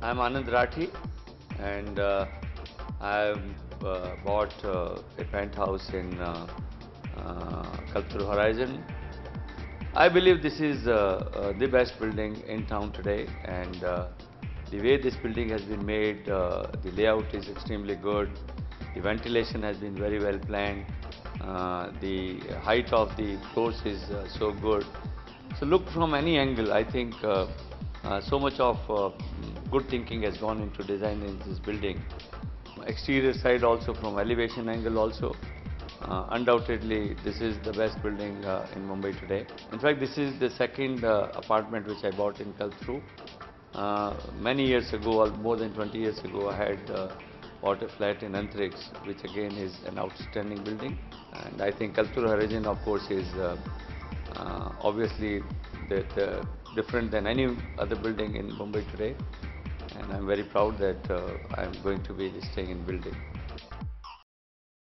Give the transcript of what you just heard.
I'm Aanand Rathi and uh, I've uh, bought uh, a penthouse in uh, uh, Kalpataru Horizon. I believe this is uh, uh, the best building in town today and uh, the way this building has been made, uh, the layout is extremely good, the ventilation has been very well planned, uh, the height of the floors is uh, so good. So look from any angle, I think uh, uh, so much of uh, good thinking has gone into designing this building. Exterior side also from elevation angle also. Uh, undoubtedly, this is the best building uh, in Mumbai today. In fact, this is the second uh, apartment which I bought in Kalpataru. Uh, many years ago, or more than 20 years ago, I had uh, bought a flat in Antrix, which again is an outstanding building. And I think Kalpataru Horizon, of course, is uh, obviously the, the different than any other building in Mumbai today. And I'm very proud that uh, I'm going to be staying in building.